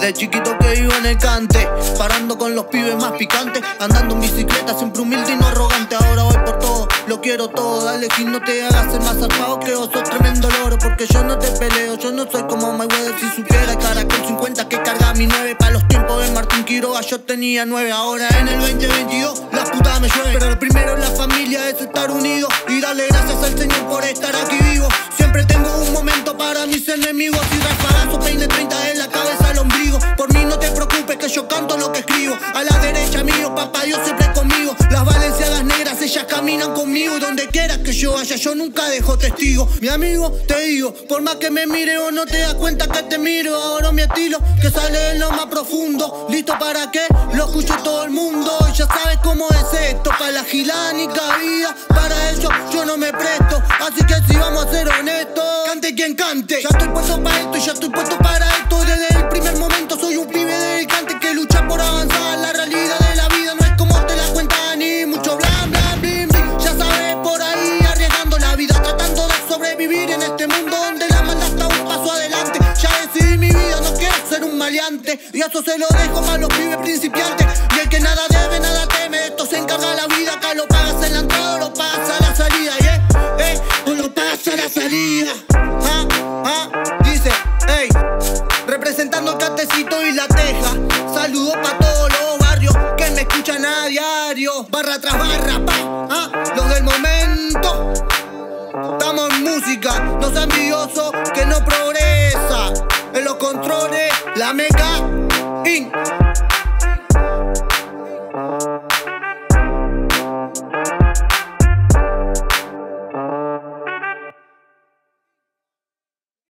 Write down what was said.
Desde chiquito que iba en el cante, parando con los pibes más picantes, andando en bicicleta, siempre humilde y no arrogante. Ahora voy por todo, lo quiero todo. Dale, que no te hagas el más zarpado que vos sos tremendo loro. Porque yo no te peleo, yo no soy como Mayweather. Si supiera cara con 50 que carga mi 9 para los tiempos de Martín Quiroga, yo tenía 9. Ahora en el 2022, las putas me llueven. Pero lo primero en la familia es estar unidos y darle gracias al Señor por estar aquí vivo. Mis enemigos y su peine 30 en la cabeza al ombligo. Por mí no te preocupes que yo canto lo que escribo. A la derecha mío, papá Dios siempre conmigo. Las valencianas negras, ellas caminan conmigo. Donde quieras que yo vaya, yo nunca dejo testigo. Mi amigo, te digo, por más que me mire o no te das cuenta que te miro. Ahora mi estilo, que sale en lo más profundo. ¿Listo para qué? Lo escuche todo el mundo. Y ya sabes cómo es esto. Para la gilánica vida, para eso yo no me presto. Así que si vamos a ser honestos, cante quien cante. Ya estoy puesto para esto y ya estoy puesto para esto. Desde el primer momento soy un pibe del cante que lucha por avanzar. La realidad de la vida no es como te la cuentan ni mucho blan, blan, blim, blim. Ya sabes por ahí arriesgando la vida, tratando de sobrevivir en este mundo donde la maldad está un paso adelante. Ya decidí mi vida, no quiero ser un maleante. Y eso se lo dejo a los pibes principiantes. Y la teja. Saludos para todos los barrios que me escuchan a diario. Barra tras barra, pa, ah, los del momento. Estamos en música, no seas envidioso que no progresa. En los controles, la meca